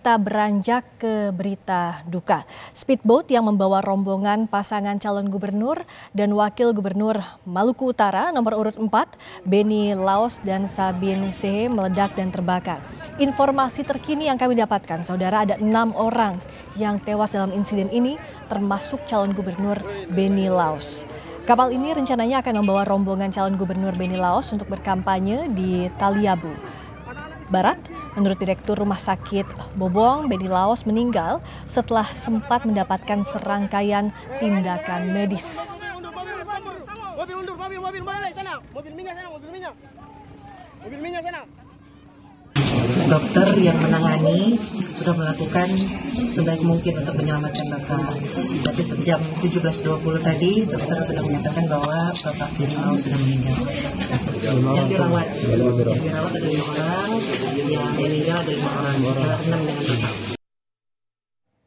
Kita beranjak ke berita duka. Speedboat yang membawa rombongan pasangan calon gubernur dan wakil gubernur Maluku Utara nomor urut 4, Beni Laos dan Sabin Sehe meledak dan terbakar. Informasi terkini yang kami dapatkan, saudara ada enam orang yang tewas dalam insiden ini, termasuk calon gubernur Beni Laos. Kapal ini rencananya akan membawa rombongan calon gubernur Beni Laos untuk berkampanye di Taliabu. Barat, menurut Direktur Rumah Sakit Bobong, Beni Laos meninggal setelah sempat mendapatkan serangkaian tindakan medis. Mobil undur, mobil, mobil, mobil sana, mobil minyak sana, mobil minyak, mobil minyak sana. Dokter yang menangani sudah melakukan sebaik mungkin untuk menyelamatkan Bapak. Tapi sejam 17.20 tadi dokter sudah menyatakan bahwa Bapak Firman sudah meninggal. Yang dirawat, yang dirawat ada lima orang, yang meninggal ada lima orang, enam dengan Bapak.